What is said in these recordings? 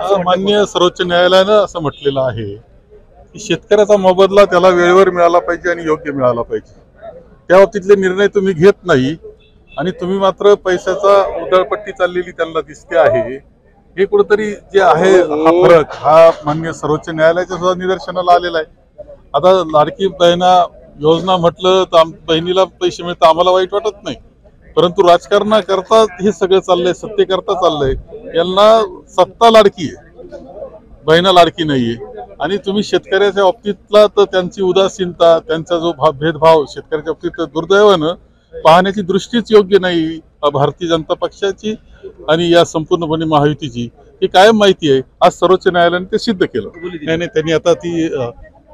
मान्य सर्वोच्च न्यायालयानं असं म्हटलेलं आहे की शेतकऱ्याचा मोबदला त्याला वेळेवर मिळाला पाहिजे आणि योग्य मिळाला पाहिजे. त्या बाबतीतले निर्णय तुम्ही घेत नाही आणि तुम्ही मात्र पैशाचा उधळपट्टी चाललेली त्यांना दिसते आहे. हे कुठंतरी जे आहे हा फरक हा मान्य सर्वोच्च न्यायालयाच्या सुद्धा निदर्शनाला आलेला आहे. आता लाडकी बहिणा योजना म्हटलं तर बहिणीला पैसे मिळतात आम्हाला वाईट वाटत नाही. परंतु राजकारणाकरता हे सगळं चाललंय सत्तेकरता चाललंय. यांना सत्ता लाडकी आहे. बहिणा लाडकी नाहीये. आणि तुम्ही शेतकऱ्याच्या बाबतीतला तर त्यांची उदासीनता त्यांचा जो भा- भेदभाव शेतकऱ्याच्या बाबतीत दुर्दैवानं पाहण्याची दृष्टीच योग्य नाही भारतीय जनता पक्षाची आणि या संपूर्णपणे महायुतीची. ही कायम माहिती आहे. आज सर्वोच्च न्यायालयाने ते सिद्ध केलं. नाही नाही त्यांनी आता ती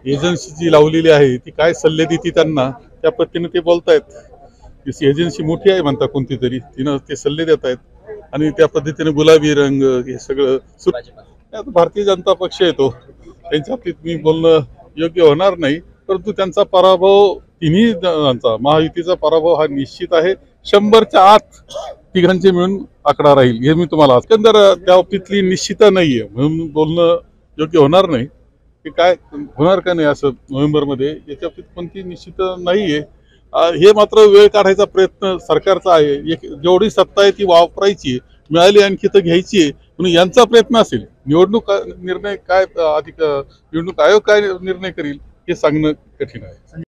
एजन्सी जी लावलेली आहे ती काय सल्ले देते त्यांना त्या पद्धतीने ते बोलतायत. एजन्सी मोठी आहे म्हणता कोणती तरी. तिनं ते सल्ले देत आहेत आणि त्या पद्धतीने गुलाबी रंग हे सगळं सुरू भारतीय जनता पक्ष येतो. त्यांच्या बाबतीत मी बोलणं योग्य होणार नाही परंतु त्यांचा पराभव तिन्ही जणांचा महायुतीचा पराभव हा निश्चित आहे. शंभरच्या आत तिघांचे मिळून आकडा राहील हे मी तुम्हाला एकंदर त्या बाबतीतली निश्चिता नाहीये म्हणून बोलणं योग्य होणार नाही. की काय होणार का नाही असं नोव्हेंबरमध्ये याच्या बाबतीत कोणती निश्चित नाहीये. हे मात्र वेळ काढायचा प्रयत्न सरकारचा आहे. एक जेवढी सत्ता आहे ती वापरायची मिळाली आणखी तर घ्यायची आहे. म्हणून यांचा प्रयत्न असेल. निवडणूक निर्णय काय अधिक निवडणूक आयोग काय निर्णय करील हे सांगणं कठीण आहे.